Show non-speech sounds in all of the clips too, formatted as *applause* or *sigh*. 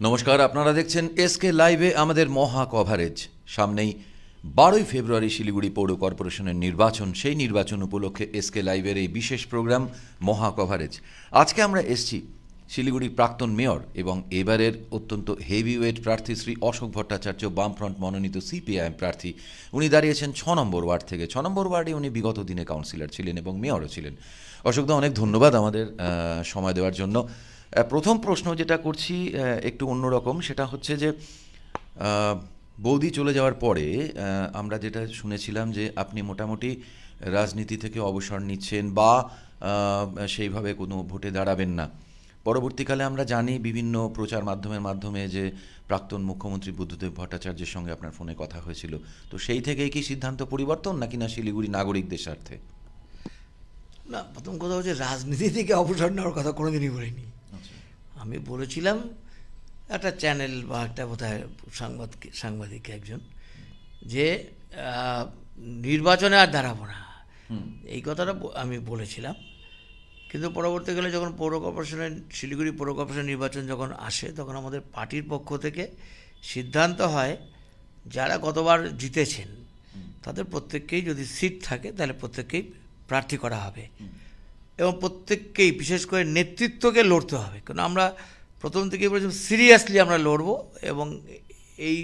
নমস্কার, আপনারা দেখছেন এসকে লাইভে আমাদের মহা কভারেজ সামনেই বারোই ফেব্রুয়ারি শিলিগুড়ি পৌর কর্পোরেশনের নির্বাচন, সেই নির্বাচন উপলক্ষে এসকে লাইভের এই বিশেষ প্রোগ্রাম মহা কভারেজ আজকে আমরা এসছি শিলিগুড়ির প্রাক্তন মেয়র এবং এবারের অত্যন্ত হেভিওয়েট প্রার্থী শ্রী অশোক ভট্টাচার্য, বামফ্রন্ট মনোনীত সিপিআইএম প্রার্থী। উনি দাঁড়িয়েছেন ছ নম্বর ওয়ার্ড থেকে। ছ নম্বর ওয়ার্ডে উনি বিগত দিনে কাউন্সিলর ছিলেন এবং মেয়রও ছিলেন। অশোকদা অনেক ধন্যবাদ আমাদের সময় দেওয়ার জন্য। প্রথম প্রশ্ন যেটা করছি একটু অন্যরকম, সেটা হচ্ছে যে বৌদি চলে যাওয়ার পরে আমরা যেটা শুনেছিলাম যে, আপনি মোটামুটি রাজনীতি থেকে অবসর নিচ্ছেন বা সেইভাবে কোনো ভোটে দাঁড়াবেন না। পরবর্তীকালে আমরা জানি বিভিন্ন প্রচার মাধ্যমের মাধ্যমে যে, প্রাক্তন মুখ্যমন্ত্রী বুদ্ধদেব ভট্টাচার্যের সঙ্গে আপনার ফোনে কথা হয়েছিল। তো সেই থেকেই কি সিদ্ধান্ত পরিবর্তন, নাকি না শিলিগুড়ি নাগরিকদের স্বার্থে? না, প্রথম কথা হচ্ছে রাজনীতি থেকে অবসর নেওয়ার কথা কোনোদিনই বলিনি। আমি বলেছিলাম একটা চ্যানেল বা একটা বোধহয় সাংবাদ সাংবাদিক একজন যে নির্বাচনে আর দাঁড়াবো না। এই কথাটা আমি বলেছিলাম। কিন্তু পরবর্তীকালে যখন পৌর কর্পোরেশনের শিলিগুড়ি পৌর কর্পোরেশন নির্বাচন যখন আসে তখন আমাদের পার্টির পক্ষ থেকে সিদ্ধান্ত হয় যারা গতবার জিতেছেন তাদের প্রত্যেককেই যদি সিট থাকে তাহলে প্রত্যেককেই প্রার্থী করা হবে। এবং প্রত্যেককেই, বিশেষ করে নেতৃত্বকে লড়তে হবে। কারণ আমরা প্রথম থেকেই বলেছিলাম সিরিয়াসলি আমরা লড়ব এবং এই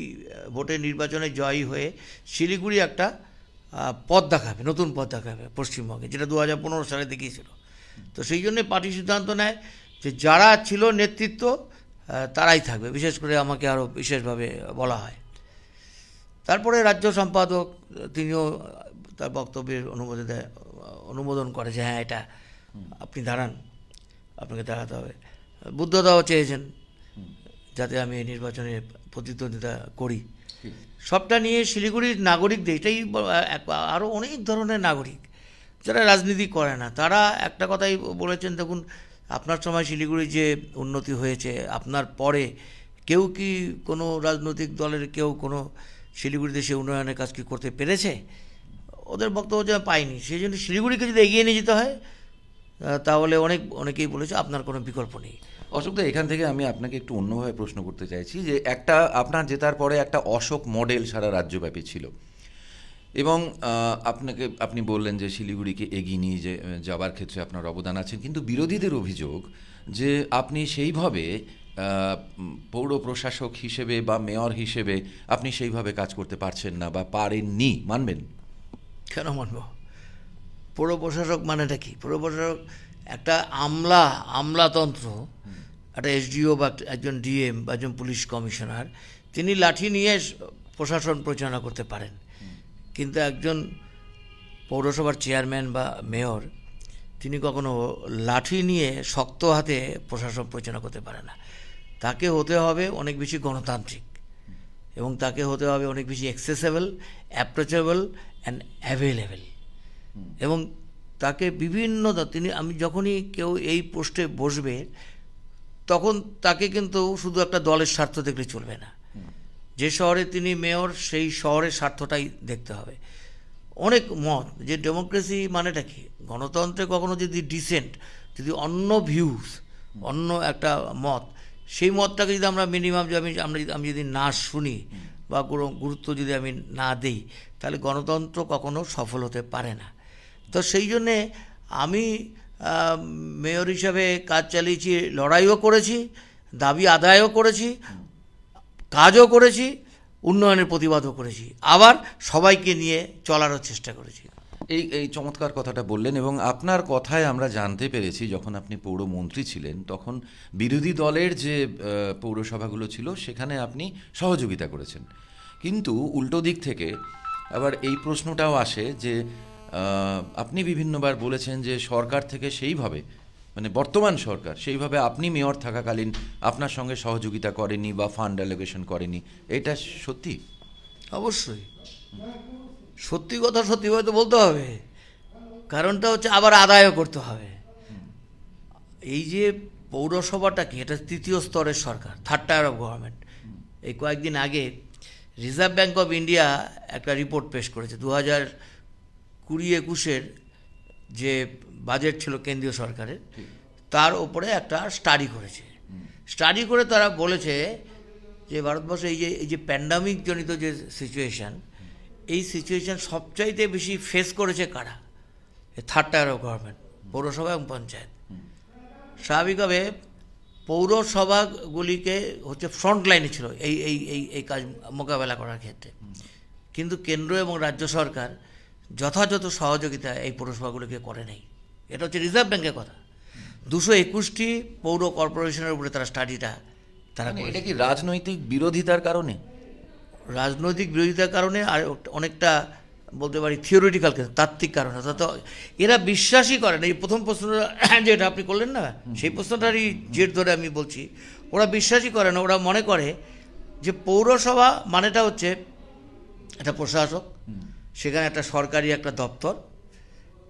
ভোটের নির্বাচনে জয়ী হয়ে শিলিগুড়ি একটা পথ দেখাবে, নতুন পথ দেখাবে পশ্চিমবঙ্গে, যেটা দু হাজার পনেরো সালে দেখিয়েছিল। তো সেই জন্যে পার্টি সিদ্ধান্ত নেয় যে যারা ছিল নেতৃত্ব তারাই থাকবে, বিশেষ করে আমাকে আরও বিশেষভাবে বলা হয়। তারপরে রাজ্য সম্পাদক, তিনিও তার বক্তব্যের অনুমোদন অনুমোদন করে যে হ্যাঁ এটা আপনি দাঁড়ান আপনাকে দাঁড়াতে হবে। বুদ্ধদাও চেয়েছেন যাতে আমি এই নির্বাচনে প্রতিদ্বন্দ্বিতা করি। সবটা নিয়ে শিলিগুড়ির নাগরিকদের এটাই আরও অনেক ধরনের নাগরিক যারা রাজনীতি করে না তারা একটা কথাই বলেছেন দেখুন আপনার সময় শিলিগুড়ি যে উন্নতি হয়েছে আপনার পরে কেউ কি কোনো রাজনৈতিক দলের কেউ কোনো শিলিগুড়িতে সে উন্নয়নের কাজ কি করতে পেরেছে? ওদের বক্তব্য যে পাইনি সেই জন্য শিলিগুড়িকে যদি এগিয়ে নিয়ে যেতে হয় তাহলে অনেক অনেকেই বলেছে আপনার কোনো বিকল্প নেই। অশোকদা এখান থেকে আমি আপনাকে একটু অন্যভাবে প্রশ্ন করতে চাইছি যে একটা আপনার জেতার পরে একটা অশোক মডেল সারা রাজ্যব্যাপী ছিল। এবং আপনাকে আপনি বললেন যে শিলিগুড়িকে এগিয়ে নিয়ে যে যাবার ক্ষেত্রে আপনার অবদান আছেন। কিন্তু বিরোধীদের অভিযোগ যে আপনি সেইভাবে পৌর প্রশাসক হিসেবে বা মেয়র হিসেবে আপনি সেইভাবে কাজ করতে পারছেন না বা পারেননি। মানবেন? কেন মানব? পৌর প্রশাসক মানেটা কি? পৌর প্রশাসক একটা আমলা, আমলাতন্ত্র, একটা এসডিও বা একজন ডিএম বা একজন পুলিশ কমিশনার, তিনি লাঠি নিয়ে প্রশাসন পরিচালনা করতে পারেন। কিন্তু একজন পৌরসভার চেয়ারম্যান বা মেয়র, তিনি কখনো লাঠি নিয়ে শক্ত হাতে প্রশাসন পরিচালনা করতে পারে না। তাকে হতে হবে অনেক বেশি গণতান্ত্রিক এবং তাকে হতে হবে অনেক বেশি অ্যাক্সেসেবল অ্যাপ্রোচেবল অ্যান্ড অ্যাভেলেবেল এবং তাকে বিভিন্ন তিনি আমি যখনই কেউ এই পোস্টে বসবে তখন তাকে কিন্তু শুধু একটা দলের স্বার্থ দেখলে চলবে না। যে শহরে তিনি মেয়র সেই শহরের স্বার্থটাই দেখতে হবে। অনেক মত যে ডেমোক্রেসি মানেটা কি? গণতন্ত্রে কখনো যদি ডিসেন্ট যদি অন্য ভিউস অন্য একটা মত সেই মতটাকে যদি আমরা মিনিমাম যে আমি আমরা যদি আমি যদি না শুনি বা কোনো গুরুত্ব যদি আমি না দেই তাহলে গণতন্ত্র কখনো সফল হতে পারে না। তো সেই জন্যে আমি মেয়র হিসাবে কাজ চালিয়েছি, লড়াইও করেছি, দাবি আদায়ও করেছি, কাজও করেছি, উন্নয়নের প্রতিবাদও করেছি। আবার সবাইকে নিয়ে চলারও চেষ্টা করেছি। এই এই চমৎকার কথাটা বললেন এবং আপনার কথায় আমরা জানতে পেরেছি, যখন আপনি পৌরমন্ত্রী ছিলেন, তখন বিরোধী দলের যে পৌরসভাগুলো ছিল, সেখানে আপনি সহযোগিতা করেছেন। কিন্তু উল্টো দিক থেকে আবার এই প্রশ্নটাও আসে যে আপনি বিভিন্নবার বলেছেন যে সরকার থেকে সেইভাবে মানে বর্তমান সরকার, সেইভাবে আপনি মেয়র থাকাকালীন আপনার সঙ্গে সহযোগিতা করেনি বা ফান্ড অ্যালোকেশন করেনি। এটা সত্যি? অবশ্যই। সত্যি কথা সত্যি হয়তো বলতে হবে। কারণটা হচ্ছে আবার আদায়ও করতে হবে। এই যে পৌরসভাটা কি, এটা তৃতীয় স্তরের সরকার থার্ড টায়ার অফ গভর্নমেন্ট এই কয়েকদিন আগে রিজার্ভ ব্যাঙ্ক অফ ইন্ডিয়া একটা রিপোর্ট পেশ করেছে দু হাজার কুড়ি একুশের যে বাজেট ছিল কেন্দ্রীয় সরকারের তার ওপরে একটা স্টাডি করেছে। স্টাডি করে তারা বলেছে যে ভারতবর্ষে এই যে এই যে প্যান্ডামিক জনিত যে সিচুয়েশান এই সিচুয়েশান সবচাইতে বেশি ফেস করেছে কারা? থার্ড টায়ার অফ গভর্নমেন্ট পৌরসভা এবং পঞ্চায়েত। স্বাভাবিকভাবে পৌরসভাগুলিকে হচ্ছে ফ্রন্ট লাইনে ছিল এই এই এই এই কাজ মোকাবেলা করার ক্ষেত্রে। কিন্তু কেন্দ্র এবং রাজ্য সরকার যথাযথ সহযোগিতা এই পৌরসভাগুলোকে করে নেই। এটা হচ্ছে রিজার্ভ ব্যাংকের কথা। দুশো একুশটি পৌর কর্পোরেশনের উপরে তারা স্টাডিটা তারা মানে এটা কি রাজনৈতিক বিরোধিতার কারণে? রাজনৈতিক বিরোধিতার কারণে আর অনেকটা বলতে পারি থিওরিটিক্যাল তাত্ত্বিক কারণে। অর্থাৎ এরা বিশ্বাসই করে না। এই প্রথম প্রশ্নটা *coughs* যেটা আপনি করলেন না সেই প্রশ্নটারই জের ধরে আমি বলছি ওরা বিশ্বাসই করে না। ওরা মনে করে যে পৌরসভা মানেটা হচ্ছে একটা প্রশাসক সেখানে একটা সরকারি একটা দপ্তর।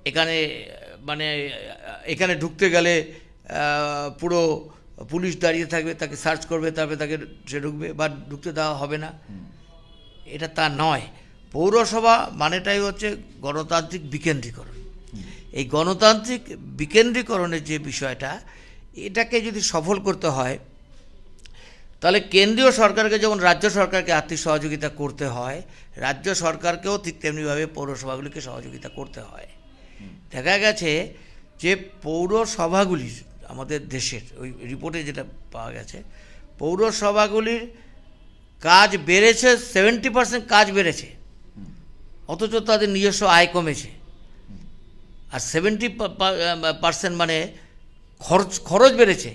এখানে মানে এখানে ঢুকতে গেলে পুরো পুলিশ দাঁড়িয়ে থাকবে তাকে সার্চ করবে তারপরে তাকে সে ঢুকবে বা ঢুকতে দেওয়া হবে না। এটা তা নয়। পৌরসভা মানেটাই হচ্ছে গণতান্ত্রিক বিকেন্দ্রীকরণ। এই গণতান্ত্রিক বিকেন্দ্রীকরণের যে বিষয়টা এটাকে যদি সফল করতে হয় তাহলে কেন্দ্রীয় সরকারকে যেমন রাজ্য সরকারকে আর্থিক সহযোগিতা করতে হয়, রাজ্য সরকারকেও ঠিক তেমনিভাবে পৌরসভাগুলিকে সহযোগিতা করতে হয়। দেখা গেছে যে পৌরসভাগুলির, আমাদের দেশের, ওই রিপোর্টে যেটা পাওয়া গেছে, পৌরসভাগুলির কাজ বেড়েছে সেভেন্টি পার্সেন্ট কাজ বেড়েছে। অথচ তাদের নিজস্ব আয় কমেছে। আর সেভেন্টি পার্সেন্ট মানে খরচ খরচ বেড়েছে,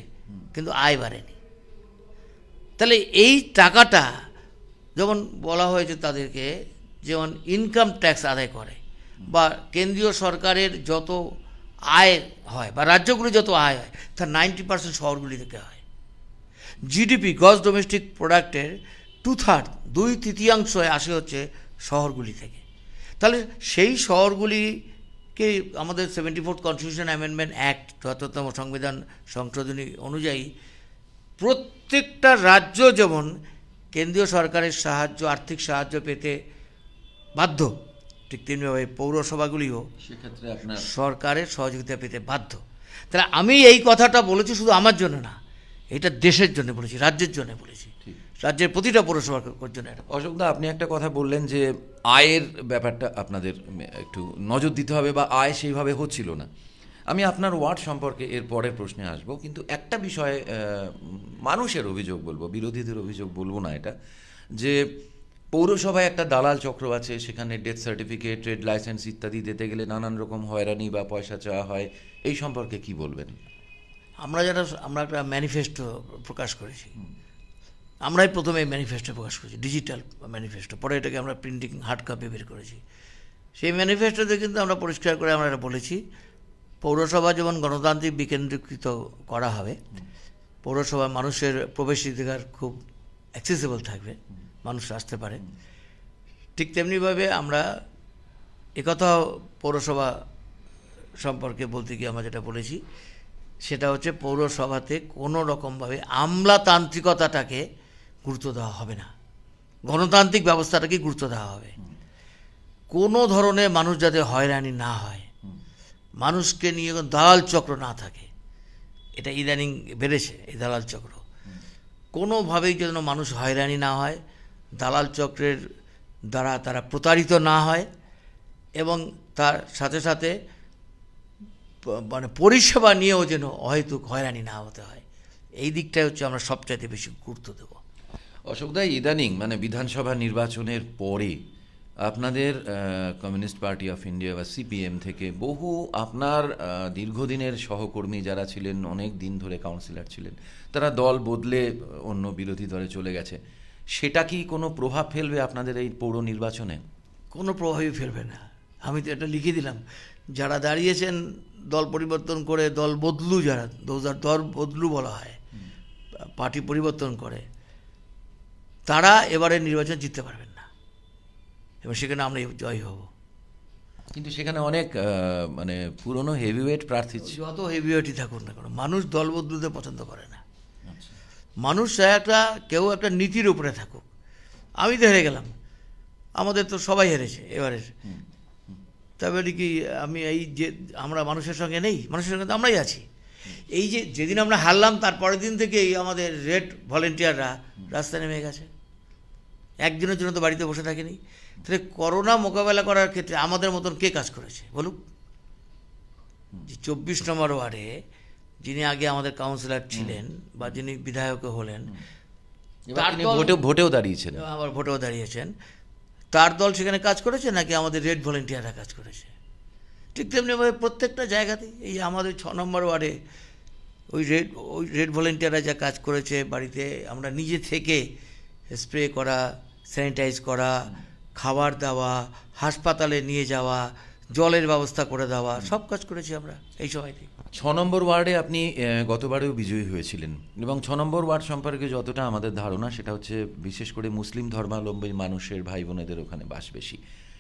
কিন্তু আয় বাড়েনি। তাহলে এই টাকাটা যেমন বলা হয়েছে তাদেরকে, যেমন ইনকাম ট্যাক্স আদায় করে, বা কেন্দ্রীয় সরকারের যত আয় হয়, বা রাজ্যগুলি যত আয় হয়, তার নাইনটি পার্সেন্ট শহরগুলি থেকে হয়। জিডিপি গ্রস ডোমেস্টিক প্রোডাক্টের টু থার্ড দুই তৃতীয়াংশ আসে হচ্ছে শহরগুলি থেকে। তাহলে সেই শহরগুলিকে আমাদের seventy fourth constitution amendment act চুয়াত্তরতম সংবিধান সংশোধনী অনুযায়ী প্রত্যেকটা রাজ্য যেমন কেন্দ্রীয় সরকারের সাহায্য আর্থিক সাহায্য পেতে বাধ্য ঠিক তেমনিভাবে পৌরসভাগুলিও সেক্ষেত্রে আপনার সরকারের সহযোগিতা পেতে বাধ্য। তাহলে আমি এই কথাটা বলেছি শুধু আমার জন্য না এটা দেশের জন্য বলেছি রাজ্যের জন্য বলেছি। রাজ্যের প্রতিটা পৌরসভার জন্য অশোকদা আপনি একটা কথা বললেন যে আয়ের ব্যাপারটা আপনাদের একটু নজর দিতে হবে বা আয় সেইভাবে হচ্ছিল না। আমি আপনার ওয়ার্ড সম্পর্কে এর পরের প্রশ্নে আসব, কিন্তু একটা বিষয়ে মানুষের অভিযোগ বলব, বিরোধীদের অভিযোগ বলব না এটা, যে পৌরসভায় একটা দালাল চক্র আছে, সেখানে ডেথ সার্টিফিকেট ট্রেড লাইসেন্স ইত্যাদি দিতে গেলে নানান রকম হয়রানি বা পয়সা চাওয়া হয়, এই সম্পর্কে কি বলবেন? আমরা যারা আমরা একটা ম্যানিফেস্টো প্রকাশ করেছি। আমরাই প্রথমে ম্যানিফেস্টো প্রকাশ করেছি ডিজিটাল ম্যানিফেস্টো পরে এটাকে আমরা প্রিন্টিং হার্ড কপি বের করেছি। সেই ম্যানিফেস্টোতে কিন্তু আমরা পরিষ্কার করে আমরা এটা বলেছি পৌরসভা যেমন গণতান্ত্রিক বিকেন্দ্রীকৃত করা হবে, পৌরসভা মানুষের প্রবেশাধিকার খুব অ্যাক্সেসিবল থাকবে, মানুষ আসতে পারে। ঠিক তেমনিভাবে আমরা একথাও পৌরসভা সম্পর্কে বলতে গিয়ে আমরা যেটা বলেছি, সেটা হচ্ছে পৌরসভাতে কোনো রকমভাবে আমলাতান্ত্রিকতাটাকে গুরুত্ব দেওয়া হবে না। গণতান্ত্রিক ব্যবস্থাটাকে গুরুত্ব দেওয়া হবে। কোনো ধরনের মানুষ যাতে হয়রানি না হয় মানুষকে নিয়ে দালাল চক্র না থাকে। এটা ইদানিং বেড়েছে, এই দালাল চক্র। কোনোভাবেই যেন মানুষ হয়রানি না হয়, দালাল চক্রের দ্বারা তারা প্রতারিত না হয় এবং তার সাথে সাথে মানে পরিষেবা নিয়েও যেন অহেতুক হয়রানি না হতে হয়। এই দিকটাই হচ্ছে আমরা সবচাইতে বেশি গুরুত্ব দেব। অশোকদা ইদানিং মানে বিধানসভা নির্বাচনের পরে আপনাদের কমিউনিস্ট পার্টি অফ ইন্ডিয়া বা সিপিএম থেকে বহু আপনার দীর্ঘদিনের সহকর্মী যারা ছিলেন অনেক দিন ধরে কাউন্সিলর ছিলেন তারা দল বদলে অন্য বিরোধী দলে চলে গেছে। সেটা কি কোনো প্রভাব ফেলবে আপনাদের এই পৌর নির্বাচনে? কোনো প্রভাবই ফেলবে না। আমি তো এটা লিখে দিলাম। যারা দাঁড়িয়েছেন দল পরিবর্তন করে দল বদলু যারা দোজার দল বদলু বলা হয় পার্টি পরিবর্তন করে তারা এবারে নির্বাচন জিততে পারবেন না এবার সেখানে আমরা জয় হব। কিন্তু সেখানে অনেক মানে পুরনো হেভিওয়েট প্রার্থী যত হেভিওয়েটই থাকুন না কেন মানুষ দল বদলুতে পছন্দ করে না। মানুষ একটা কেউ একটা নীতির উপরে থাকুক। আমি তো হেরে গেলাম। আমাদের তো সবাই হেরেছে এবারে তবে কি আমি এই যে আমরা মানুষের সঙ্গে নেই মানুষের সঙ্গে তো আমরাই আছি। এই যে যেদিন আমরা হারলাম তার পরের দিন থেকেই আমাদের রেড ভলেন্টিয়াররা রাস্তায় নেমে গেছে। একদিনের জন্য তো বাড়িতে বসে থাকেনি। তাহলে করোনা মোকাবেলা করার ক্ষেত্রে আমাদের মতন কে কাজ করেছে? বলুক যে চব্বিশ নম্বর ওয়ার্ডে যিনি আগে আমাদের কাউন্সিলর ছিলেন বা যিনি বিধায়ক হলেন তার দল- ভোটে ভোটেও দাঁড়িয়েছিলেন। আবার ভোটেও দাঁড়িয়েছেন। তার দল সেখানে কাজ করেছে নাকি আমাদের রেড ভলেন্টিয়াররা কাজ করেছে? ঠিক তেমনিভাবে প্রত্যেকটা জায়গাতেই এই আমাদের ছ নম্বর ওয়ার্ডে ওই রেড ওই রেড ভলেন্টিয়াররা যা কাজ করেছে বাড়িতে আমরা নিজে থেকে স্প্রে করা স্যানিটাইজ করা খাবার দেওয়া হাসপাতালে নিয়ে যাওয়া জলের ব্যবস্থা করে দেওয়া সব কাজ করেছি আমরা এই সময়তে ছ নম্বর ওয়ার্ডে আপনি গতবারেও বিজয়ী হয়েছিলেন এবং ছ নম্বর ওয়ার্ড সম্পর্কে যতটা আমাদের ধারণা সেটা হচ্ছে বিশেষ করে মুসলিম ধর্মাবলম্বী মানুষের ভাই বোনেদের ওখানে বাস বেশি।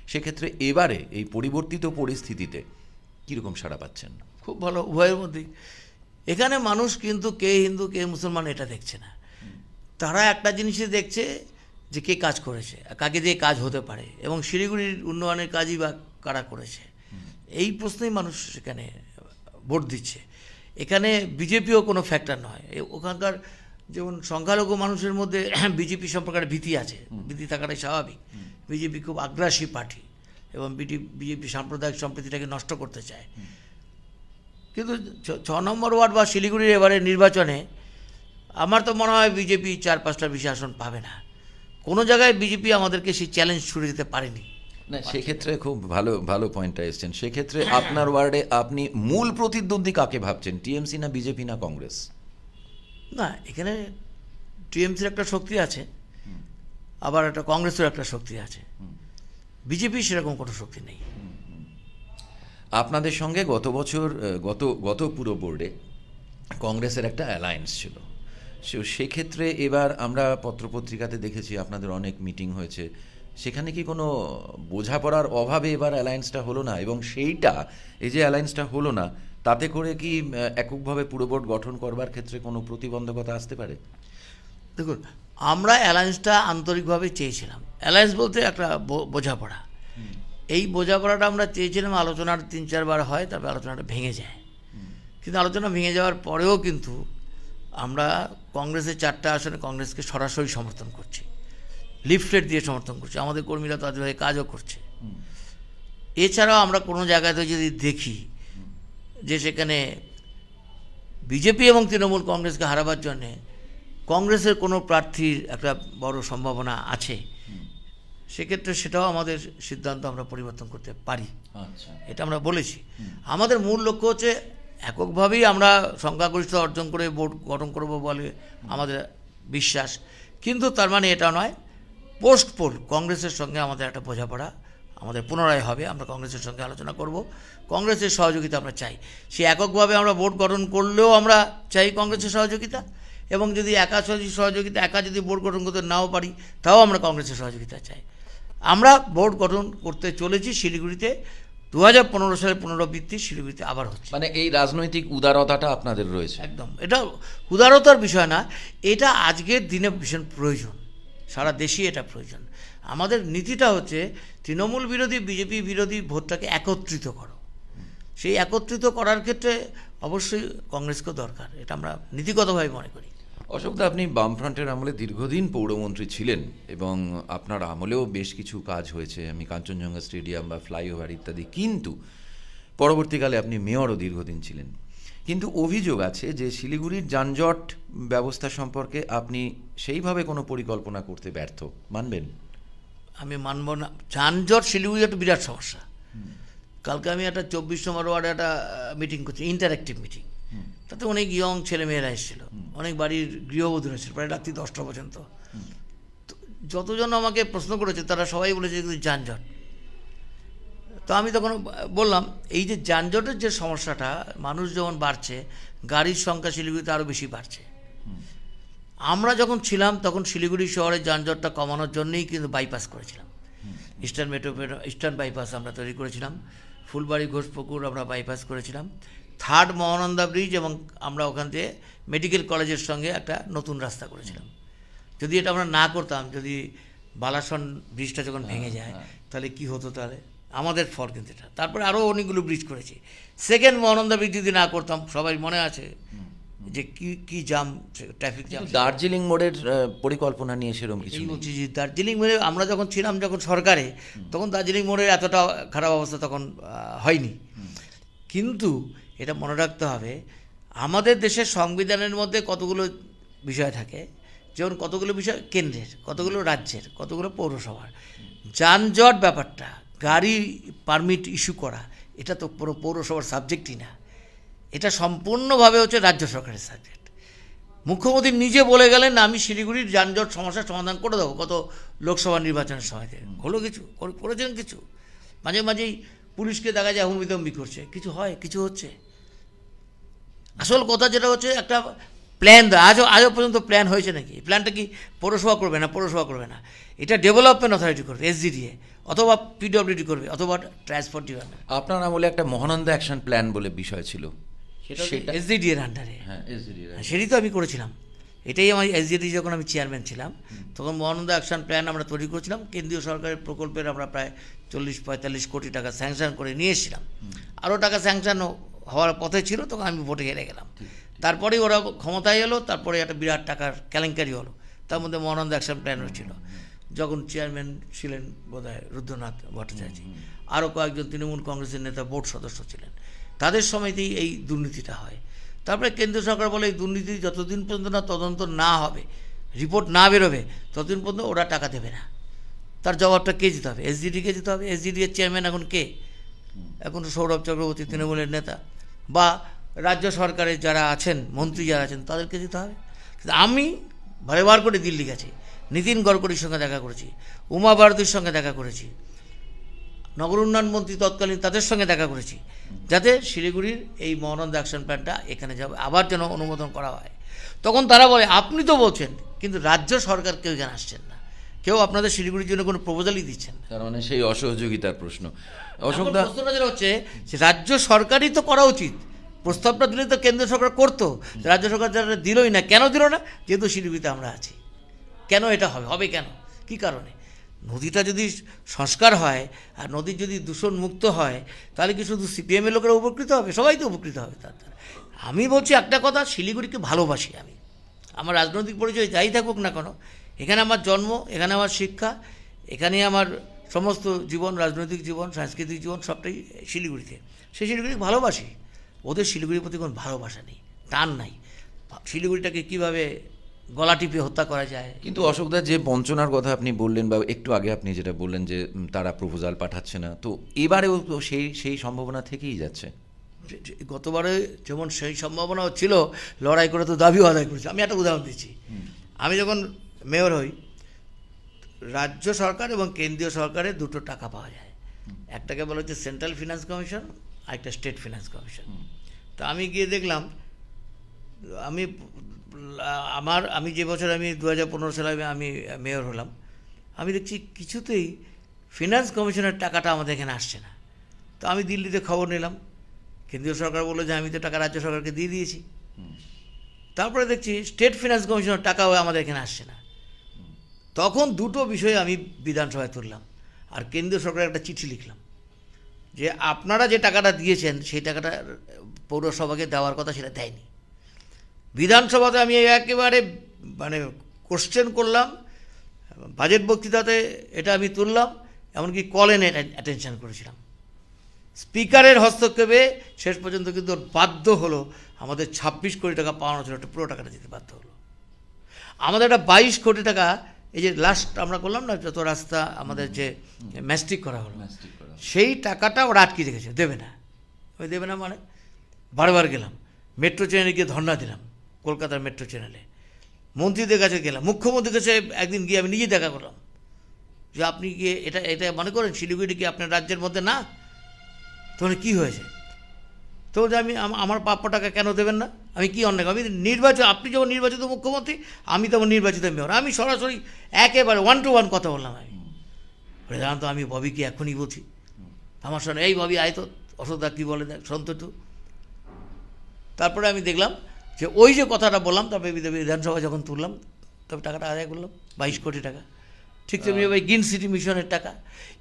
সেক্ষেত্রে এবারে এই পরিবর্তিত পরিস্থিতিতে কীরকম সাড়া পাচ্ছেন? খুব ভালো উভয়ের মধ্যেই। এখানে মানুষ কিন্তু কে হিন্দু কে মুসলমান এটা দেখছে না। তারা একটা জিনিসই দেখছে যে কে কাজ করেছে কাকে দিয়ে কাজ হতে পারে এবং শিলিগুড়ির উন্নয়নের কাজই বা কারা করেছে। এই প্রশ্নেই মানুষ সেখানে ভোট দিচ্ছে। এখানে বিজেপিও কোনো ফ্যাক্টর নয়। ওখানকার যেমন সংখ্যালঘু মানুষের মধ্যে *clears throat* বিজেপি সম্পর্কে ভীতি আছে। ভীতি থাকাটাই স্বাভাবিক। বিজেপি খুব আগ্রাসী পার্টি এবং বিজেপি সাম্প্রদায়িক সম্প্রীতিটাকে নষ্ট করতে চায়। কিন্তু ছ- ছ নম্বর ওয়ার্ড বা শিলিগুড়ির এবারে নির্বাচনে আমার তো মনে হয় বিজেপি চার পাঁচটা বেশি আসন পাবে না। কোনো জায়গায় বিজেপি আমাদেরকে সেই চ্যালেঞ্জ ছুড়ে দিতে পারেনি। না সেক্ষেত্রে খুব ভালো ভালো পয়েন্টটা এসছেন। সেক্ষেত্রে আপনার ওয়ার্ডে আপনি মূল প্রতিদ্বন্দ্বী কাকে ভাবছেন টিএমসি না বিজেপি না কংগ্রেস? না এখানে টিএমসির একটা শক্তি আছে আবার একটা কংগ্রেসের একটা শক্তি আছে। বিজেপি সেরকম কোনো শক্তি নেই। আপনাদের সঙ্গে গত বছর গত গত পুরো বোর্ডে কংগ্রেসের একটা অ্যালায়েন্স ছিল। সো সেক্ষেত্রে এবার আমরা পত্রপত্রিকাতে দেখেছি আপনাদের অনেক মিটিং হয়েছে। সেখানে কি কোনো বোঝাপড়ার অভাবে এবার অ্যালায়েন্সটা হলো না? এবং সেইটা এই যে অ্যালায়েন্সটা হলো না তাতে করে কি এককভাবে পুরো বোর্ড গঠন করবার ক্ষেত্রে কোনো প্রতিবন্ধকতা আসতে পারে? দেখুন আমরা অ্যালায়েন্সটা আন্তরিকভাবে চেয়েছিলাম। অ্যালায়েন্স বলতে একটা বো- বোঝাপড়া। এই বোঝাপড়াটা আমরা চেয়েছিলাম আলোচনার তিন চারবার হয় তারপরে আলোচনাটা ভেঙে যায়। কিন্তু আলোচনা ভেঙে যাওয়ার পরেও কিন্তু আমরা কংগ্রেসের চারটা আসনে কংগ্রেসকে সরাসরি সমর্থন করছি। লিফলেট দিয়ে সমর্থন করছি। আমাদের কর্মীরা তাদের হয়ে কাজও করছে। এছাড়াও আমরা কোনো জায়গাতে যদি দেখি যে সেখানে বিজেপি এবং তৃণমূল কংগ্রেসকে হারাবার জন্যে কংগ্রেসের কোনো প্রার্থীর একটা বড় সম্ভাবনা আছে সেক্ষেত্রে সেটাও আমাদের সিদ্ধান্ত আমরা পরিবর্তন করতে পারি। আচ্ছা। এটা আমরা বলেছি। আমাদের মূল লক্ষ্য হচ্ছে এককভাবেই আমরা সংখ্যাগরিষ্ঠতা অর্জন করে ভোট গঠন করব বলে আমাদের বিশ্বাস। কিন্তু তার মানে এটা নয়, পোস্ট পোল, কংগ্রেসের সঙ্গে আমাদের একটা বোঝাপড়া আমাদের পুনরায় হবে, আমরা কংগ্রেসের সঙ্গে আলোচনা করব। কংগ্রেসের সহযোগিতা আমরা চাই। সে এককভাবে আমরা ভোট গঠন করলেও আমরা চাই কংগ্রেসের সহযোগিতা, এবং যদি একা সহ- সহযোগিতা একা যদি ভোট গঠন করতে নাও পারি, তাও আমরা কংগ্রেসের সহযোগিতা চাই। আমরা ভোট গঠন করতে চলেছি শিলিগুড়িতে দু হাজার পনেরো সালের পুনরাবৃত্তি শিলিগুড়িতে আবার হচ্ছে। মানে এই রাজনৈতিক উদারতাটা আপনাদের রয়েছে। একদম। এটা উদারতার বিষয় না এটা আজকের দিনে ভীষণ প্রয়োজন। সারা দেশেই এটা প্রয়োজন। আমাদের নীতিটা হচ্ছে তৃণমূল বিরোধী বিজেপি বিরোধী ভোটটাকে একত্রিত করো। সেই একত্রিত করার ক্ষেত্রে অবশ্যই কংগ্রেসকেও দরকার। এটা আমরা নীতিগতভাবে মনে করি। অশোকদা আপনি বামফ্রন্টের আমলে দীর্ঘদিন পৌরমন্ত্রী ছিলেন এবং আপনার আমলেও বেশ কিছু কাজ হয়েছে। আমি কাঞ্চনজঙ্ঘা স্টেডিয়াম বা ফ্লাইওভার ইত্যাদি কিন্তু পরবর্তীকালে আপনি মেয়রও দীর্ঘদিন ছিলেন। কিন্তু অভিযোগ আছে যে শিলিগুড়ির যানজট ব্যবস্থা সম্পর্কে আপনি সেইভাবে কোনো পরিকল্পনা করতে ব্যর্থ। মানবেন? আমি মানব না। যানজট শিলিগুড়ি একটা বিরাট সমস্যা। কালকে আমি একটা চব্বিশ নম্বর ওয়ার্ডে একটা মিটিং করছি ইন্টারেক্টিভ মিটিং তাতে অনেক ইয়ং ছেলেমেয়েরা এসেছিল। অনেক বাড়ির গৃহবধূরা এসেছিল প্রায় রাত্রি দশটা পর্যন্ত। তো যতজন আমাকে প্রশ্ন করেছে তারা সবাই বলেছে যে যানজট। তো আমি তখন বললাম এই যে যানজটের যে সমস্যাটা মানুষ যখন বাড়ছে গাড়ির সংখ্যা শিলিগুড়িতে আরও বেশি বাড়ছে। আমরা যখন ছিলাম তখন শিলিগুড়ি শহরের যানজটটা কমানোর জন্যই কিন্তু বাইপাস করেছিলাম। ইস্টার্ন মেট্রো ইস্টার্ন বাইপাস আমরা তৈরি করেছিলাম। ফুলবাড়ি ঘোষপুকুর আমরা বাইপাস করেছিলাম। থার্ড মহানন্দা ব্রিজ এবং আমরা ওখান থেকে মেডিকেল কলেজের সঙ্গে একটা নতুন রাস্তা করেছিলাম। যদি এটা আমরা না করতাম যদি বালাসন ব্রিজটা যখন ভেঙে যায় তাহলে কি হতো তাহলে? আমাদের ফল কিন্তু এটা। তারপরে আরও অনেকগুলো ব্রিজ করেছি। সেকেন্ড মহানন্দা ব্রিজ যদি না করতাম সবাই মনে আছে যে কি কি জাম ট্রাফিক জাম দার্জিলিং মোড়ের পরিকল্পনা নিয়ে সেরকম কিছু বলছি যে দার্জিলিং মোড়ে আমরা যখন ছিলাম যখন সরকারে তখন দার্জিলিং মোড়ের এতটা খারাপ অবস্থা তখন হয়নি। কিন্তু এটা মনে রাখতে হবে, আমাদের দেশের সংবিধানের মধ্যে কতগুলো বিষয় থাকে? যেমন কতগুলো বিষয় কেন্দ্রের, কতগুলো রাজ্যের, কতগুলো পৌরসভার। যানজট ব্যাপারটা, গাড়ি পারমিট ইস্যু করা, এটা তো পুরো পৌরসভার সাবজেক্টই না। এটা সম্পূর্ণভাবে হচ্ছে রাজ্য সরকারের সাবজেক্ট মুখ্যমন্ত্রী নিজে বলে গেলেন, আমি শিলিগুড়ির যানজট সমস্যার সমাধান করে দেবো গত লোকসভা নির্বাচনের সময়তে। হলো কিছু, করেছেন কিছু। মাঝে মাঝেই পুলিশকে দেখা যায় হুমবিদম্বি করছে। কিছু হয়, কিছু হচ্ছে। আসল কথা যেটা হচ্ছে একটা প্ল্যান দেয় আজও আজও পর্যন্ত প্ল্যান হয়েছে নাকি? প্ল্যানটা কি পৌরসভা করবে না পৌরসভা করবে না? এটা ডেভেলপমেন্ট অথরিটি করবে এসডিডিএ অথবা পিডব্লিউডি করবে অথবা ট্রান্সপোর্ট ডিপার্টমেন্ট আপনার আমলে একটা মহানন্দ অ্যাকশন প্ল্যান বলে বিষয় ছিল। সেটা এসডিডি এর আন্ডারে হ্যাঁ র সেটাই তো আমি করেছিলাম। এটাই আমার এসডিডি যখন আমি চেয়ারম্যান ছিলাম তখন মহানন্দ অ্যাকশন প্ল্যান আমরা তৈরি করেছিলাম। কেন্দ্রীয় সরকারের প্রকল্পের আমরা প্রায় চল্লিশ পঁয়তাল্লিশ কোটি টাকা স্যাংশন করে নিয়ে এসেছিলাম। আরও টাকা স্যাংশন হওয়ার পথে ছিল তখন আমি ভোটে হেরে গেলাম। তারপরেই ওরা ক্ষমতায় এলো তারপরে একটা বিরাট টাকার কেলেঙ্কারি হলো। তার মধ্যে মহানন্দ অ্যাকশন প্ল্যানও ছিল। যখন চেয়ারম্যান ছিলেন বোধহয় রুদ্রনাথ ভট্টাচার্য আরও কয়েকজন তৃণমূল কংগ্রেসের নেতা বোর্ড সদস্য ছিলেন। তাদের সময়তেই এই দুর্নীতিটা হয়। তারপরে কেন্দ্র সরকার বলে এই দুর্নীতি যতদিন পর্যন্ত না তদন্ত না হবে রিপোর্ট না বেরোবে ততদিন পর্যন্ত ওরা টাকা দেবে না। তার জবাবটা কে দিতে হবে এসডিডিকে দিতে হবে এসডিডি এর চেয়ারম্যান এখন কে? এখন সৌরভ চক্রবর্তী তৃণমূলের নেতা। বা রাজ্য সরকারের যারা আছেন, মন্ত্রী যারা আছেন, তাদেরকে দিতে হবে। আমি বারেবার করে দিল্লি গেছি, নীতিন গডকরির সঙ্গে দেখা করেছি, উমা ভারতীর সঙ্গে দেখা করেছি, নগর উন্নয়ন মন্ত্রী তৎকালীন তাদের সঙ্গে দেখা করেছি, যাতে শিলিগুড়ির এই মহানন্দ অ্যাকশন প্ল্যানটা এখানে যাবে, আবার যেন অনুমোদন করা হয়। তখন তারা বলে, আপনি তো বলছেন, কিন্তু রাজ্য সরকার কেউ এখানে আসছেন না। কেউ আপনাদের শিলিগুড়ির জন্য কোনো প্রপোজালই দিচ্ছেন না। তার মানে সেই অসহযোগিতার প্রশ্ন। অশোকদা প্রশ্নটা যেটা হচ্ছে যে রাজ্য সরকারই তো করা উচিত। প্রস্তাবটা দিলে তো কেন্দ্র সরকার করতো। রাজ্য সরকার যারা দিলই না কেন দিল না? যেহেতু শিলিগুড়িতে আমরা আছি। কেন এটা হবে? হবে কেন? কি কারণে? নদীটা যদি সংস্কার হয় আর নদীর যদি দূষণ মুক্ত হয় তাহলে কি শুধু সিপিএমের লোকেরা উপকৃত হবে? সবাই তো উপকৃত হবে তার দ্বারা। আমি বলছি একটা কথা শিলিগুড়িকে ভালোবাসি আমি। আমার রাজনৈতিক পরিচয় যাই থাকুক না কেন এখানে আমার জন্ম এখানে আমার শিক্ষা এখানে আমার সমস্ত জীবন রাজনৈতিক জীবন সাংস্কৃতিক জীবন সবটাই শিলিগুড়িতে। সেই শিলিগুড়িকে ভালোবাসি। ওদের শিলিগুড়ির প্রতি কোনো ভালোবাসা নেই টান নাই। শিলিগুড়িটাকে কীভাবে গলা টিপে হত্যা করা যায়? কিন্তু অশোকদা যে বঞ্চনার কথা আপনি বললেন বা একটু আগে আপনি যেটা বললেন যে তারা প্রপোজাল পাঠাচ্ছে না তো এবারেও তো সেই সেই সম্ভাবনা থেকেই যাচ্ছে। গতবারে যেমন সেই সম্ভাবনাও ছিল লড়াই করে তো দাবিও আদায় করেছে। আমি একটা উদাহরণ দিচ্ছি। আমি যখন মেয়র হই রাজ্য সরকার এবং কেন্দ্রীয় সরকারের দুটো টাকা পাওয়া যায়। একটাকে বলা হচ্ছে সেন্ট্রাল ফিনান্স কমিশন আর একটা স্টেট ফিনান্স কমিশন। তো আমি গিয়ে দেখলাম আমি আমার আমি যে বছর আমি দু হাজার পনেরো সালে আমি- আমি মেয়র হলাম আমি দেখছি কিছুতেই ফিনান্স কমিশনের টাকাটা আমাদের এখানে আসছে না। তো আমি দিল্লিতে খবর নিলাম কেন্দ্রীয় সরকার বলল যে আমি তো টাকা রাজ্য সরকারকে দিয়ে দিয়েছি। তারপরে দেখছি স্টেট ফিনান্স কমিশনের টাকাও আমাদের এখানে আসছে না। তখন দুটো বিষয়ে আমি বিধানসভায় তুললাম। আর কেন্দ্রীয় সরকারের একটা চিঠি লিখলাম যে, আপনারা যে টাকাটা দিয়েছেন, সেই টাকাটা পৌরসভাকে দেওয়ার কথা সেটা দেয়নি। বিধানসভাতে আমি একেবারে মানে কোশ্চেন করলাম বাজেট বক্তৃতাতে এটা আমি তুললাম, এমনকি কলেন অ্যাটেনশন করেছিলাম। স্পিকারের হস্তক্ষেপে শেষ পর্যন্ত কিন্তু বাধ্য হলো, আমাদের ছাব্বিশ কোটি টাকা পাওয়ানো ছিল পুরো টাকাটা দিতে বাধ্য হলো। আমাদের একটা বাইশ কোটি টাকা এই যে লাস্ট আমরা করলাম না যত রাস্তা আমাদের যে ম্যাস্টিক করা হলো সেই টাকাটা ওরা আটকে রেখেছে দেবে না। ওই দেবে না মানে? বারবার গেলাম মেট্রো চ্যানেলে গিয়ে ধর্না দিলাম কলকাতার মেট্রো চ্যানেলে মন্ত্রীদের কাছে গেলাম মুখ্যমন্ত্রীর কাছে একদিন গিয়ে আমি নিজে দেখা করলাম যে আপনি গিয়ে এটা এটা মনে করেন শিলিগুড়ি কি আপনার রাজ্যের মধ্যে না? তাহলে কী হয়েছে? তো যে আমি আমার প্রাপ্য টাকা কেন দেবেন না? আমি কি অন্যায় আমি নির্বাচন আপনি যখন নির্বাচিত মুখ্যমন্ত্রী আমি তখন নির্বাচিত মেয়র। আমি সরাসরি একেবারে ওয়ান টু ওয়ান কথা বললাম আমি। বলে জানান তো আমি ববিকে এখনই বলছি? আমার সঙ্গে এই ববি আয় তো। অসদা কী বলে দেখ শোন তারপরে আমি দেখলাম যে ওই যে কথাটা বললাম তারপরে বিধা- বিধানসভা যখন তুললাম তবে টাকাটা আদায় করলাম বাইশ কোটি টাকা। ঠিক তেমনিভাবে গ্রিন সিটি মিশনের টাকা।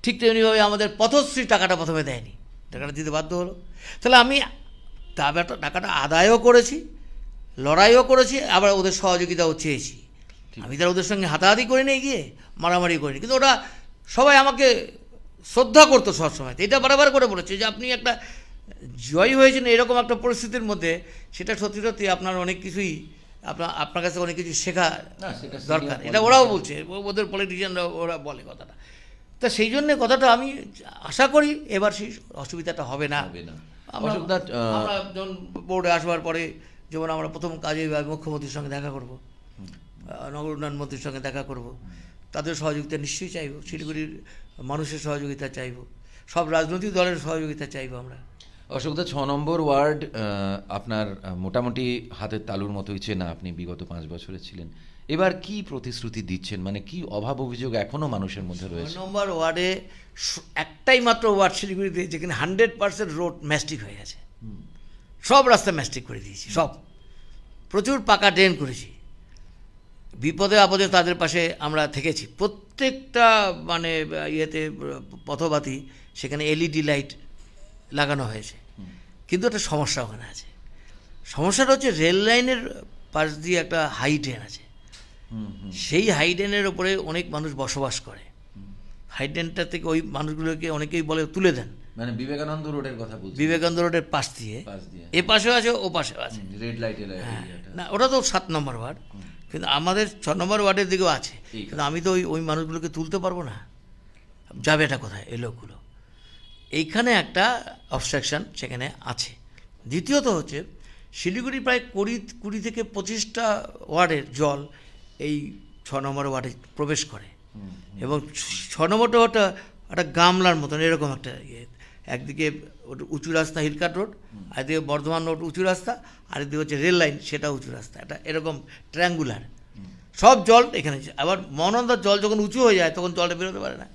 ঠিক তেমনিভাবে আমাদের পথশ্রী টাকাটা প্রথমে দেয়নি। টাকাটা দিতে বাধ্য হলো। তাহলে আমি টাকাটা টাকাটা আদায়ও করেছি লড়াইও করেছি আবার ওদের সহযোগিতাও চেয়েছি। আমি তার ওদের সঙ্গে হাতাহাতি করে নিয়ে গিয়ে মারামারি করিনি। কিন্তু ওরা সবাই আমাকে শ্রদ্ধা করতো সবসময়। তো এটা বারবার করে বলেছে যে আপনি একটা জয় হয়েছেন এরকম একটা পরিস্থিতির মধ্যে সেটা সত্যি সত্যি আপনার অনেক কিছুই আপনার আপনার কাছে অনেক কিছু শেখা দরকার। এটা ওরাও বলছে ওদের পলিটিশিয়ানরা ওরা বলে কথাটা। তা সেই জন্য কথাটা আমি আশা করি এবার সেই অসুবিধাটা হবে না। হবে না। আমরা অশোকদা, আমরা যখন বোর্ডে আসবার পরে যেমন আমরা প্রথম কাজে মুখ্যমন্ত্রীর সঙ্গে দেখা করব নগর উন্নয়ন মন্ত্রীর সঙ্গে দেখা করব তাদের সহযোগিতা নিশ্চয়ই চাইব শিলিগুড়ির মানুষের সহযোগিতা চাইব সব রাজনৈতিক দলের সহযোগিতা চাইব আমরা। অশোকদা ছ নম্বর ওয়ার্ড আপনার মোটামুটি হাতের তালুর মতোই চেনা আপনি বিগত পাঁচ বছরে ছিলেন। এবার কি প্রতিশ্রুতি দিচ্ছেন? মানে কি অভাব অভিযোগ এখনও মানুষের মধ্যে রয়েছে? নম্বর ওয়ার্ডে একটাই মাত্র ওয়ার্ড শিলিগুড়ি শিলিগুড়িতে যেখানে হান্ড্রেড পার্সেন্ট রোড ম্যাস্টিক হয়ে গেছে। সব রাস্তা ম্যাস্টিক করে দিয়েছি সব। প্রচুর পাকা ড্রেন করেছি। বিপদে আপদে তাদের পাশে আমরা থেকেছি। প্রত্যেকটা মানে ইয়েতে পথবাতি সেখানে এলইডি লাইট লাগানো হয়েছে। কিন্তু একটা সমস্যা ওখানে আছে। সমস্যাটা হচ্ছে রেল লাইনের পাশ দিয়ে একটা হাই ড্রেন আছে। সেই হাই ড্রেনের ওপরে অনেক মানুষ বসবাস করে। হাই ড্রেনটা থেকে ওই মানুষগুলোকে অনেকেই বলে তুলে দেন। মানে বিবেকানন্দ রোডের কথা বলছি বিবেকানন্দ রোডের পাশ দিয়ে। এ পাশেও আছে ও পাশেও আছে। রেড লাইটের হ্যাঁ। না ওটা তো সাত নম্বর ওয়ার্ড। কিন্তু আমাদের ছ নম্বর ওয়ার্ডের দিকেও আছে। কিন্তু আমি তো ওই ওই মানুষগুলোকে তুলতে পারব না। যাবে এটা কোথায়? এই লোকগুলো। এইখানে একটা অবস্ট্রাকশন সেখানে আছে। দ্বিতীয়ত হচ্ছে শিলিগুড়ি প্রায় কুড়ি কুড়ি থেকে পঁচিশটা ওয়ার্ডের জল এই ছ নম্বর ওয়ার্ডে প্রবেশ করে। এবং ছ নম্বরটা ওটা একটা গামলার মতন এরকম একটা ইয়ে। একদিকে ওটা উঁচু রাস্তা হিলকাট রোড আর এদিকে বর্ধমান রোড উঁচু রাস্তা আর এদিকে হচ্ছে রেল লাইন সেটা উঁচু রাস্তা। এটা এরকম ট্রায়াঙ্গুলার সব জল এখানে আবার মহানন্দার জল যখন উঁচু হয়ে যায় তখন জলটা বেরোতে পারে না।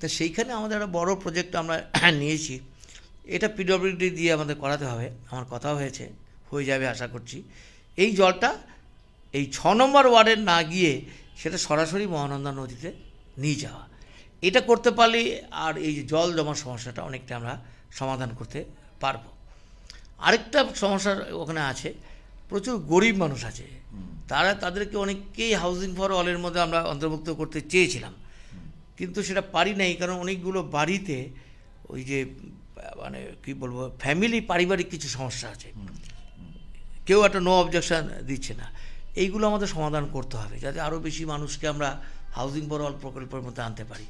তা সেইখানে আমাদের একটা বড় প্রজেক্ট আমরা *clears throat* নিয়েছি। এটা পিডব্লিউডি দিয়ে আমাদের করাতে হবে। আমার কথা হয়েছে। হয়ে যাবে আশা করছি। এই জলটা এই ছ নম্বর ওয়ার্ডে না গিয়ে সেটা সরাসরি মহানন্দা নদীতে নিয়ে যাওয়া। এটা করতে পারলে আর এই যে জল জমার সমস্যাটা অনেকটা আমরা সমাধান করতে পারব। আরেকটা সমস্যা ওখানে আছে প্রচুর গরিব মানুষ আছে। তারা তাদেরকে অনেককেই হাউজিং ফর অলের মধ্যে আমরা অন্তর্ভুক্ত করতে চেয়েছিলাম। কিন্তু সেটা পারি নাই কারণ অনেকগুলো বাড়িতে ওই যে মানে কি বলব ফ্যামিলি পারিবারিক কিছু সমস্যা আছে। কেউ একটা নো অবজেকশন দিচ্ছে না। এইগুলো আমাদের সমাধান করতে হবে যাতে আরও বেশি মানুষকে আমরা হাউজিং ফর অল প্রকল্পের মধ্যে আনতে পারি।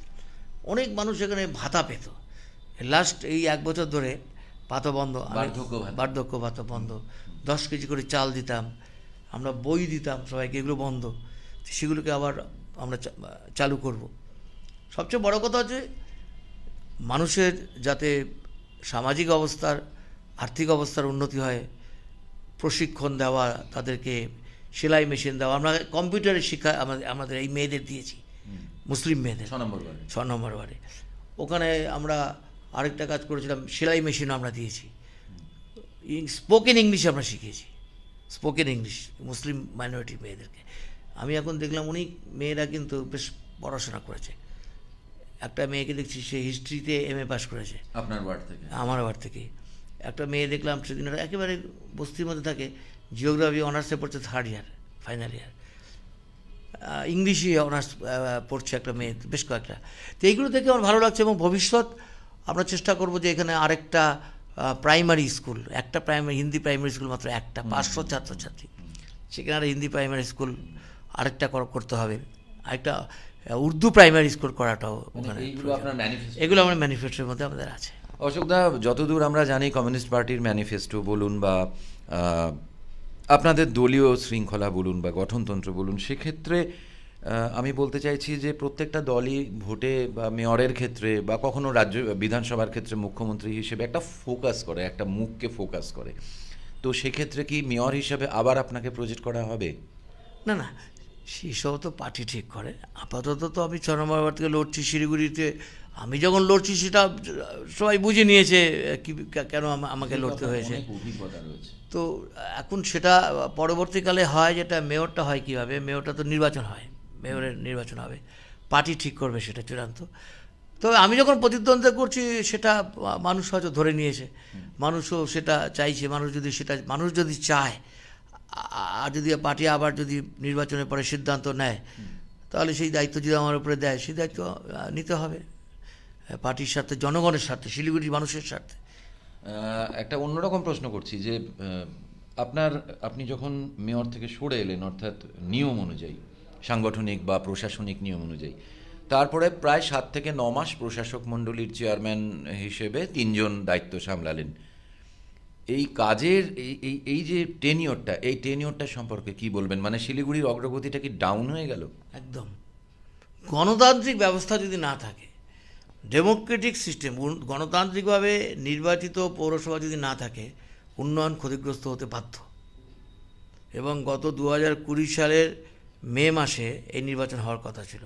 অনেক মানুষ এখানে ভাতা পেত। লাস্ট এই এক বছর ধরে ভাতা বন্ধ বার্ধক্য ভাতা। বন্ধ দশ কেজি করে চাল দিতাম আমরা বই দিতাম সবাইকে এগুলো বন্ধ। সেগুলোকে আবার আমরা চালু করব। সবচেয়ে বড় কথা হচ্ছে মানুষের যাতে সামাজিক অবস্থার আর্থিক অবস্থার উন্নতি হয় প্রশিক্ষণ দেওয়া তাদেরকে সেলাই মেশিন দাও। আমরা কম্পিউটারের শিক্ষা আমাদের আমাদের এই মেয়েদের দিয়েছি। মুসলিম মেয়েদের। ছ নম্বর ওয়ার্ডে। ছ নম্বর ওয়ার্ডে। ওখানে আমরা আরেকটা কাজ করেছিলাম সেলাই মেশিন আমরা দিয়েছি। স্পোকেন ইংলিশ আমরা শিখিয়েছি। স্পোকেন ইংলিশ মুসলিম মাইনরিটি মেয়েদেরকে। আমি এখন দেখলাম অনেক মেয়েরা কিন্তু বেশ পড়াশোনা করেছে। একটা মেয়েকে দেখছি সে হিস্ট্রিতে এম এ পাস করেছে। আপনার ওয়ার্ড থেকে। আমার আবার থেকে। একটা মেয়ে দেখলাম সেদিন একেবারে বস্তির মধ্যে থাকে। জিওগ্রাফি অনার্সে পড়ছে থার্ড ইয়ার ফাইনাল ইয়ার ইংলিশে অনার্স পড়ছে একটা মেয়ে বেশ কয়েকটা। তো এইগুলো দেখে আমার ভালো লাগছে এবং ভবিষ্যৎ আমরা চেষ্টা করব যে এখানে আরেকটা প্রাইমারি স্কুল একটা প্রাইমারি হিন্দি প্রাইমারি স্কুল মাত্র একটা পাঁচশো ছাত্রছাত্রী। সেখানে আর হিন্দি প্রাইমারি স্কুল আরেকটা করতে হবে। আরেকটা উর্দু প্রাইমারি স্কুল করাটাও ওখানে মানে ম্যানিফেস্টো এগুলো আমার ম্যানিফেস্টোর মধ্যে আমাদের আছে। অশোকদা যতদূর আমরা জানি কমিউনিস্ট পার্টির ম্যানিফেস্টো বলুন বা আপনাদের দলীয় শৃঙ্খলা বলুন বা গঠনতন্ত্র বলুন সেক্ষেত্রে আমি বলতে চাইছি যে প্রত্যেকটা দলই ভোটে বা মেয়রের ক্ষেত্রে বা কখনো রাজ্য বিধানসভার ক্ষেত্রে মুখ্যমন্ত্রী হিসেবে একটা ফোকাস করে একটা মুখকে ফোকাস করে। তো সেক্ষেত্রে কি মেয়র হিসেবে আবার আপনাকে প্রজেক্ট করা হবে? না না সেসব তো পার্টি ঠিক করে। আপাতত তো আমি ছ নম্বর থেকে লড়ছি শিলিগুড়িতে। আমি যখন লড়ছি সেটা সবাই বুঝে নিয়েছে কি কেন আমা- আমাকে লড়তে হয়েছে। অনেক অভিজ্ঞতা রয়েছে। তো এখন সেটা পরবর্তীকালে হয় যেটা, মেয়রটা হয় কীভাবে? মেয়রটা তো নির্বাচন হয়, মেয়রের নির্বাচন হবে। পার্টি ঠিক করবে সেটা চূড়ান্ত। তবে আমি যখন প্রতিদ্বন্দ্বিতা করছি, সেটা মানুষ হয়তো ধরে নিয়েছে। মানুষও সেটা চাইছে। মানুষ যদি সেটা, মানুষ যদি চায়, আর যদি পার্টি আবার যদি নির্বাচনের পরে সিদ্ধান্ত নেয়, তাহলে সেই দায়িত্ব যদি আমার উপরে দেয়, সেই দায়িত্ব নিতে হবে। পার্টির স্বার্থে, জনগণের স্বার্থে, শিলিগুড়ির মানুষের স্বার্থে। একটা অন্যরকম প্রশ্ন করছি যে আপনার, আপনি যখন মেয়র থেকে সরে এলেন, অর্থাৎ নিয়ম অনুযায়ী, সাংগঠনিক বা প্রশাসনিক নিয়ম অনুযায়ী, তারপরে প্রায় সাত থেকে ন মাস প্রশাসক মণ্ডলীর চেয়ারম্যান হিসেবে তিনজন দায়িত্ব সামলালেন। এই কাজের, এই এই যে টেনিওরটা এই টেনিওরটা সম্পর্কে কি বলবেন? মানে শিলিগুড়ির অগ্রগতিটা কি ডাউন হয়ে গেল? একদম। গণতান্ত্রিক ব্যবস্থা যদি না থাকে ডেমোক্রেটিক সিস্টেম গণতান্ত্রিকভাবে নির্বাচিত পৌরসভা যদি না থাকে উন্নয়ন ক্ষতিগ্রস্ত হতে বাধ্য। এবং গত দু হাজার কুড়ি সালের মে মাসে এই নির্বাচন হওয়ার কথা ছিল।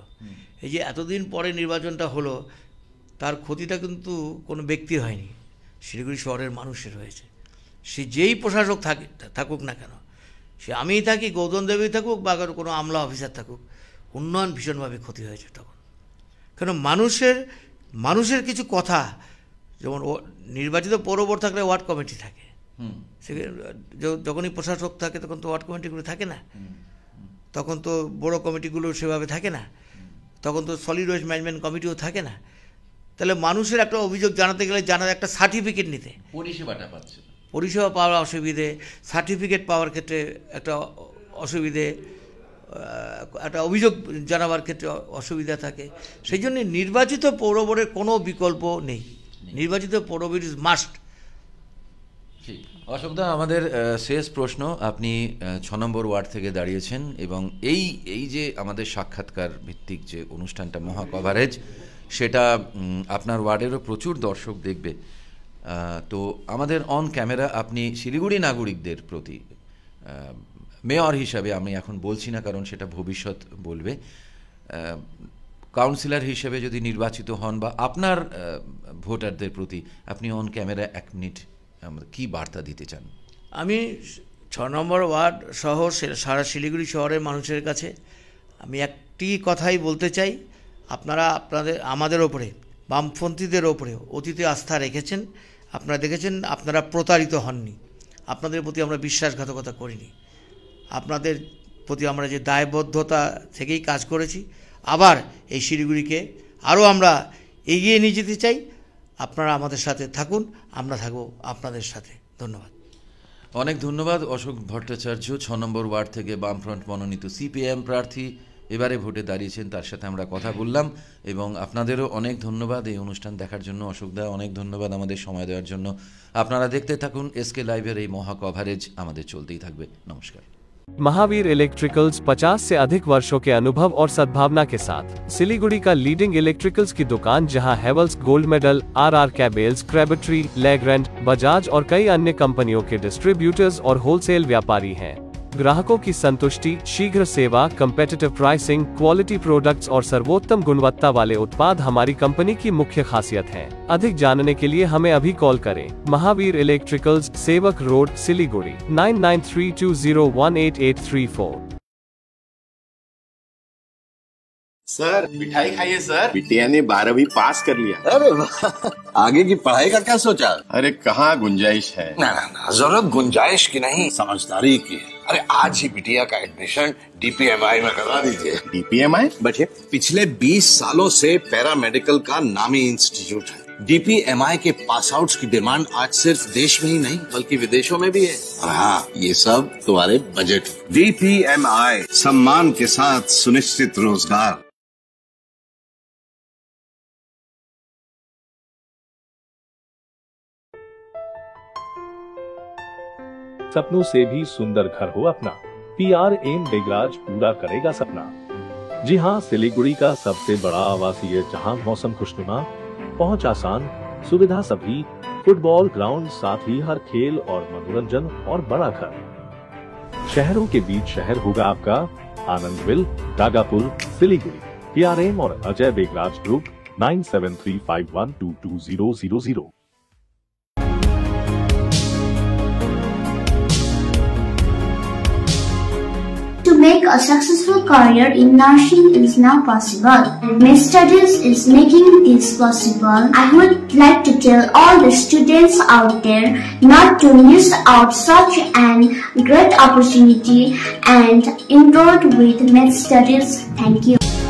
এই যে এতদিন পরে নির্বাচনটা হলো তার ক্ষতিটা কিন্তু কোনো ব্যক্তির হয়নি। শিলিগুড়ি শহরের মানুষের হয়েছে। সে যেই প্রশাসক থাকে থাকুক না কেন সে আমিই থাকি গৌতম দেবী থাকুক বা কোনো আমলা অফিসার থাকুক উন্নয়ন ভীষণভাবে ক্ষতি হয়েছে তখন। কেন মানুষের মানুষের কিছু কথা যেমন ও নির্বাচিত পৌর বোর্ড থাকলে ওয়ার্ড কমিটি থাকে। যখনই প্রশাসক থাকে তখন তো ওয়ার্ড কমিটিগুলো থাকে না। তখন তো বড় কমিটিগুলো সেভাবে থাকে না। তখন তো সলিড ওয়েস্ট ম্যানেজমেন্ট কমিটিও থাকে না। তাহলে মানুষের একটা অভিযোগ জানাতে গেলে জানার একটা সার্টিফিকেট নিতে। পরিষেবাটা পাচ্ছে পরিষেবা পাওয়ার অসুবিধে সার্টিফিকেট পাওয়ার ক্ষেত্রে একটা অসুবিধে একটা অভিযোগ জানাবার ক্ষেত্রে অসুবিধা থাকে। সেই জন্য নির্বাচিত পৌর বোর্ডের কোনো বিকল্প নেই। নির্বাচিত পৌর বোর্ড ইজ মাস্ট। অশোকদা আমাদের শেষ প্রশ্ন। আপনি ছ নম্বর ওয়ার্ড থেকে দাঁড়িয়েছেন এবং এই এই যে আমাদের সাক্ষাৎকার ভিত্তিক যে অনুষ্ঠানটা মহা কভারেজ সেটা আপনার ওয়ার্ডেরও প্রচুর দর্শক দেখবে। তো আমাদের অন ক্যামেরা আপনি শিলিগুড়ি নাগরিকদের প্রতি মেয়র হিসাবে আমি এখন বলছি না, কারণ সেটা ভবিষ্যৎ বলবে। কাউন্সিলর হিসেবে যদি নির্বাচিত হন বা আপনার ভোটারদের প্রতি আপনি অন ক্যামেরা এক মিনিট কি বার্তা দিতে চান? আমি ছ নম্বর ওয়ার্ড সহ সারা শিলিগুড়ি শহরের মানুষের কাছে আমি একটি কথাই বলতে চাই। আপনারা আপনাদের, আমাদের ওপরে, বামপন্থীদের ওপরে অতীতে আস্থা রেখেছেন। আপনারা দেখেছেন আপনারা প্রতারিত হননি। আপনাদের প্রতি আমরা বিশ্বাসঘাতকতা করিনি। আপনাদের প্রতি আমরা যে দায়বদ্ধতা থেকেই কাজ করেছি, আবার এই শিলিগুড়িকে আরও আমরা এগিয়ে নিয়ে যেতে চাই। আপনারা আমাদের সাথে থাকুন, আমরা থাকব আপনাদের সাথে। ধন্যবাদ। অনেক ধন্যবাদ অশোক ভট্টাচার্য, ছ নম্বর ওয়ার্ড থেকে বামফ্রন্ট মনোনীত সিপিএম প্রার্থী। এবারে ভোটে দাঁড়িয়েছেন, তার সাথে আমরা কথা বললাম এবং আপনাদেরও অনেক ধন্যবাদ এই অনুষ্ঠান দেখার জন্য। অশোকদা অনেক ধন্যবাদ আমাদের সময় দেওয়ার জন্য। আপনারা দেখতে থাকুন এসকে লাইভের এই মহা কভারেজ আমাদের চলতেই থাকবে। নমস্কার। महावीर इलेक्ट्रिकल्स 50 से अधिक वर्षों के अनुभव और सद्भावना के साथ। सिलीगुड़ी का लीडिंग इलेक्ट्रिकल्स की दुकान, जहाँ Havells gold medal R R cables Crabtree Legrand Bajaj और कई अन्य कंपनियों के डिस्ट्रीब्यूटर्स और होलसेल व्यापारी हैं। ग्राहकों की संतुष्टि शीघ्र सेवा कम्पेटिटिव प्राइसिंग क्वालिटी प्रोडक्ट्स और सर्वोत्तम गुणवत्ता वाले उत्पाद हमारी कंपनी की मुख्य खासियत है। अधिक जानने के लिए हमें अभी कॉल करें। Mahavir electricals Sevoke road Siliguri nine nine three two zero one eight eight three four sir मिठाई खाइए सर। बिटिया ने बारहवीं पास कर लिया। अरे आगे की पढ़ाई का क्या सोचा? अरे कहाँ गुंजाइश है? ना ना ना ज़रूरत गुंजाइश की नहीं। समझदारी की है। अरे आज ही बिटिया का एडमिशन डीपीएमआई में करवा दीजिए। डीपीएमआई बच्चे पिछले 20 सालों से पैरा मेडिकल का नामी इंस्टीट्यूट है। डीपीएमआई के पास आउट की डिमांड आज सिर्फ़ देश में ही नहीं बल्कि विदेशों में भी है। और हाँ ये सब तुम्हारे बजट डीपीएमआई सम्मान के साथ सुनिश्चित रोज़गार। सपनों से भी सुंदर घर हो अपना। पी आर एम बेगराज पूरा करेगा सपना। जी हाँ सिलीगुड़ी का सबसे बड़ा आवासीय जहाँ मौसम खुशनुमा, पहुँच आसान, सुविधा सभी, फुटबॉल ग्राउंड साथ ही हर खेल और मनोरंजन और बड़ा घर। शहरों के बीच शहर होगा आपका, Anandvil Ragapur Siliguri. P R M और Ajay Begraj group, nine seven three five one two two zero zero zero. Make a successful career in nursing is now possible. Mm-hmm. Med Studies is making this possible. I would like to tell all the students out there not to miss out such an great opportunity and enroll with Med Studies. Thank you.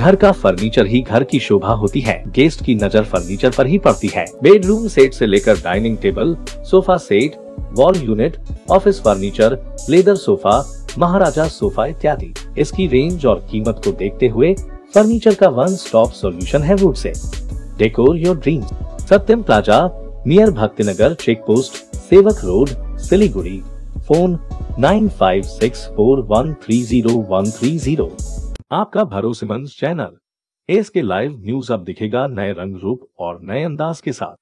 घर का furniture ही घर की शोभा होती है। Guest की नज़र furniture पर ही पड़ती है। बेडरूम सेट से लेकर dining table, sofa set, wall unit, office furniture, leather sofa, Maharaja sofa इत्यादि। इसकी रेंज और कीमत को देखते हुए फर्नीचर का वन स्टॉप सॉल्यूशन है वुड से। Decor your dream Satyam plaza, near Bhakti Nagar check post Sevoke road, Siliguri. Phone nine five six four one three zero one three zero. आपका भरोसेमंद channel. S K live news अब दिखेगा नए रंग रूप और नए अंदाज के साथ।